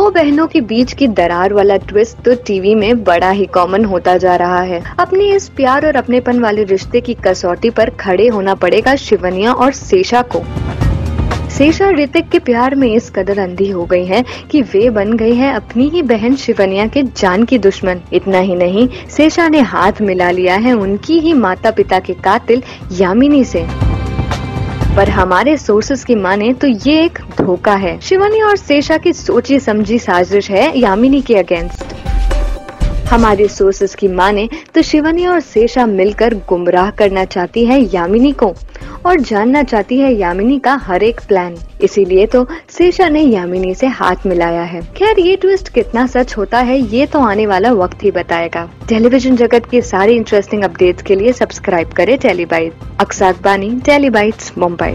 दो बहनों के बीच की दरार वाला ट्विस्ट तो टीवी में बड़ा ही कॉमन होता जा रहा है। अपने इस प्यार और अपनेपन वाले रिश्ते की कसौटी पर खड़े होना पड़ेगा शिवनिया और सेशा को। सेशा ऋतिक के प्यार में इस कदर अंधी हो गई है कि वे बन गई है अपनी ही बहन शिवनिया के जान की दुश्मन। इतना ही नहीं सेशा ने हाथ मिला लिया है उनकी ही माता पिता के कातिल यामिनी से। पर हमारे सोर्सेज की माने तो ये एक धोखा है। शिवानी और सेशा की सोची समझी साजिश है यामिनी के अगेंस्ट हमारे सोर्सेज की माने तो शिवानी और शेषा मिलकर गुमराह करना चाहती है यामिनी को। और जानना चाहती है यामिनी का हर एक प्लान इसीलिए तो सेशा ने यामिनी से हाथ मिलाया है। खैर, ये ट्विस्ट कितना सच होता है, ये तो आने वाला वक्त ही बताएगा। टेलीविज़न जगत की सारी इंटरेस्टिंग अपडेट्स के लिए सब्सक्राइब करें टेलीबाइट अक्साक बानी टेलीबाइट्स मुंबई